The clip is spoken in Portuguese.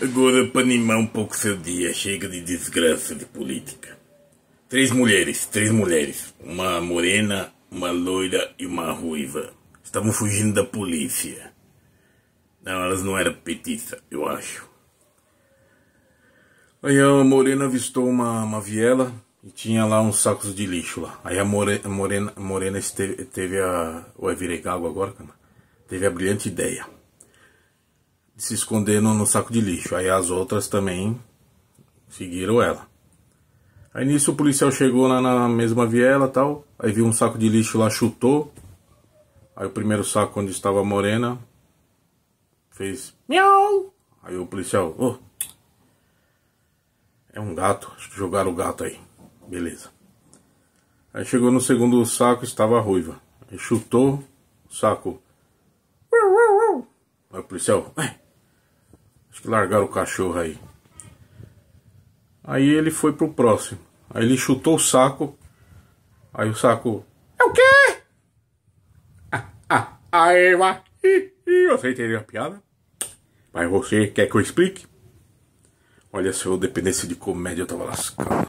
Agora, para animar um pouco seu dia, chega de desgraça de política. Três mulheres, três mulheres. Uma morena, uma loira e uma ruiva. Estavam fugindo da polícia. Não, elas não eram petistas, eu acho. Aí a morena avistou uma, uma viela e tinha lá uns sacos de lixo lá. Aí a morena, morena, morena teve, teve a. Ou é virei gago agora? Teve a brilhante ideia de se esconder no, saco de lixo. Aí as outras também seguiram ela. Aí nisso o policial chegou lá na mesma viela tal. Aí viu um saco de lixo lá, chutou. Aí o primeiro saco onde estava a morena fez miau. Aí o policial, oh, é um gato, acho que jogaram o gato aí. Beleza. Aí chegou no segundo saco, estava a ruiva. Aí chutou o saco. Aí o policial, acho que largaram o cachorro aí. Aí ele foi pro próximo. Aí ele chutou o saco. Aí o saco. É o quê? Ah, ah, aí, vai. Você entendeu a piada? Mas você quer que eu explique? Olha, se eu dependesse de comédia, eu tava lascado.